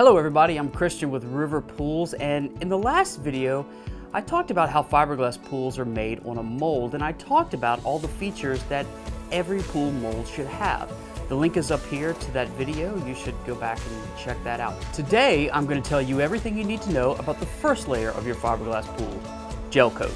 Hello everybody, I'm Christian with River Pools and in the last video I talked about how fiberglass pools are made on a mold and I talked about all the features that every pool mold should have. The link is up here to that video. You should go back and check that out. Today I'm going to tell you everything you need to know about the first layer of your fiberglass pool, gel coat.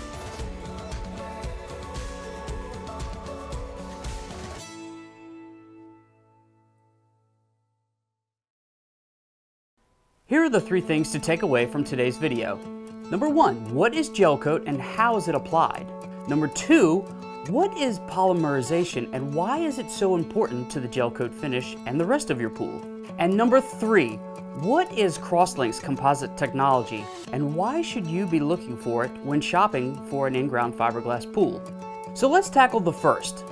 Here are the three things to take away from today's video. Number one, what is gel coat and how is it applied? Number two, what is polymerization and why is it so important to the gel coat finish and the rest of your pool? And number three, what is Crosslinks composite technology and why should you be looking for it when shopping for an in-ground fiberglass pool? So let's tackle the first.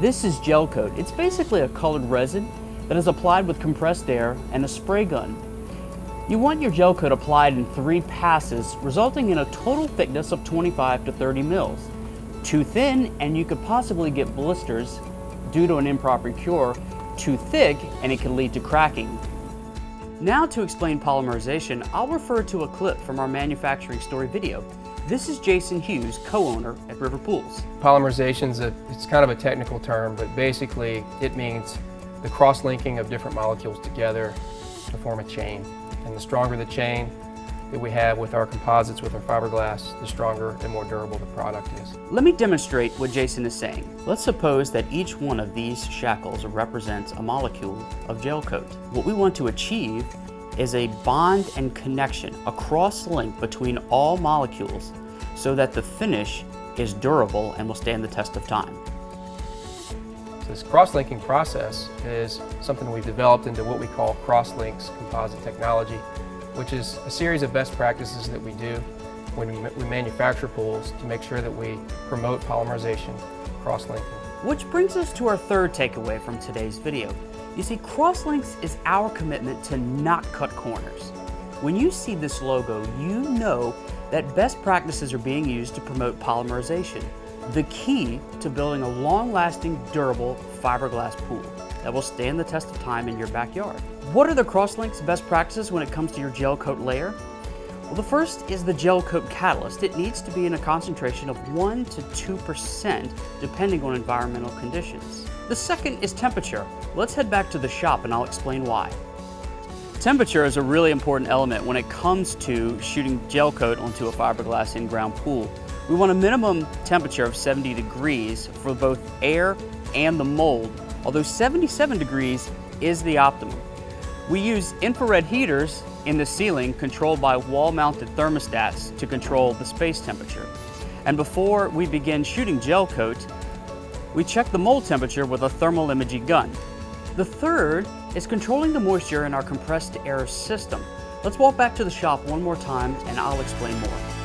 This is gel coat. It's basically a colored resin that is applied with compressed air and a spray gun you want your gel coat applied in three passes, resulting in a total thickness of 25 to 30 mils. Too thin, and you could possibly get blisters due to an improper cure. Too thick, and it can lead to cracking. Now to explain polymerization, I'll refer to a clip from our manufacturing story video. This is Jason Hughes, co-owner at River Pools. Polymerization is a, it's kind of a technical term, but basically it means the cross-linking of different molecules together to form a chain. And the stronger the chain that we have with our composites, with our fiberglass, the stronger and more durable the product is. Let me demonstrate what Jason is saying. Let's suppose that each one of these shackles represents a molecule of gel coat. What we want to achieve is a bond and connection, a cross-link between all molecules so that the finish is durable and will stand the test of time. This cross-linking process is something we've developed into what we call Crosslinks composite technology, which is a series of best practices that we do when we manufacture pools to make sure that we promote polymerization, cross-linking. Which brings us to our third takeaway from today's video. You see, Crosslinks is our commitment to not cut corners. When you see this logo, you know that best practices are being used to promote polymerization the key to building a long-lasting, durable fiberglass pool that will stand the test of time in your backyard. What are the Crosslinks best practices when it comes to your gel coat layer? Well, the first is the gel coat catalyst. It needs to be in a concentration of 1 to 2% depending on environmental conditions. The second is temperature. Let's head back to the shop and I'll explain why. Temperature is a really important element when it comes to shooting gel coat onto a fiberglass in-ground pool. We want a minimum temperature of 70 degrees for both air and the mold, although 77 degrees is the optimum. We use infrared heaters in the ceiling controlled by wall-mounted thermostats to control the space temperature. And before we begin shooting gel coat, we check the mold temperature with a thermal imaging gun. The third is controlling the moisture in our compressed air system. Let's walk back to the shop one more time and I'll explain more.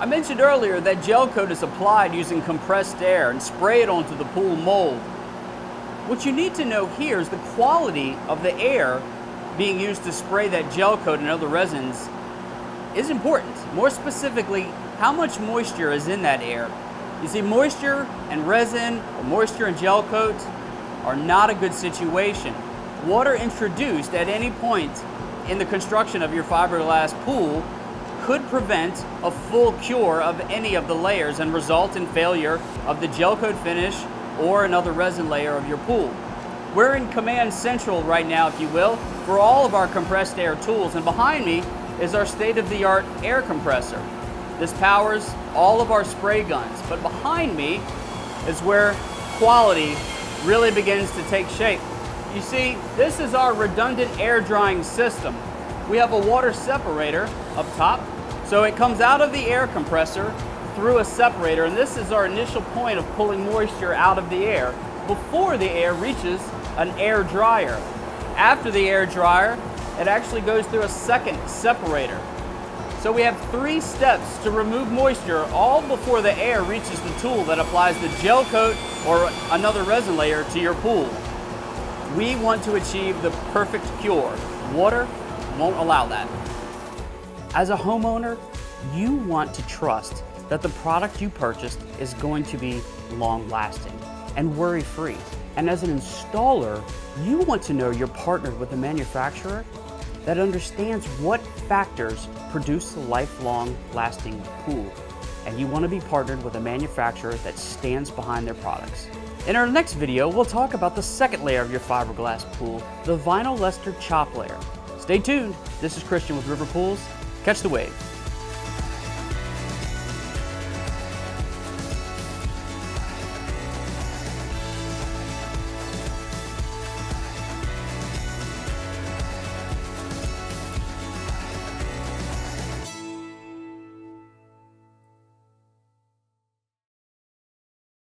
I mentioned earlier that gel coat is applied using compressed air and spray it onto the pool mold. What you need to know here is the quality of the air being used to spray that gel coat and other resins is important. More specifically, how much moisture is in that air. You see, moisture and resin or moisture and gel coat are not a good situation. Water introduced at any point in the construction of your fiberglass pool could prevent a full cure of any of the layers and result in failure of the gel coat finish or another resin layer of your pool. We're in Command Central right now, if you will, for all of our compressed air tools, and behind me is our state-of-the-art air compressor. This powers all of our spray guns, but behind me is where quality really begins to take shape. You see, this is our redundant air drying system. We have a water separator up top. So it comes out of the air compressor through a separator, and this is our initial point of pulling moisture out of the air before the air reaches an air dryer. After the air dryer, it actually goes through a second separator. So we have three steps to remove moisture all before the air reaches the tool that applies the gel coat or another resin layer to your pool. We want to achieve the perfect cure. Water won't allow that. As a homeowner, you want to trust that the product you purchased is going to be long lasting and worry free. And as an installer, you want to know you're partnered with a manufacturer that understands what factors produce a lifelong lasting pool. And you want to be partnered with a manufacturer that stands behind their products. In our next video, we'll talk about the second layer of your fiberglass pool, the vinyl ester chop layer. Stay tuned. This is Christian with River Pools. Catch the wave.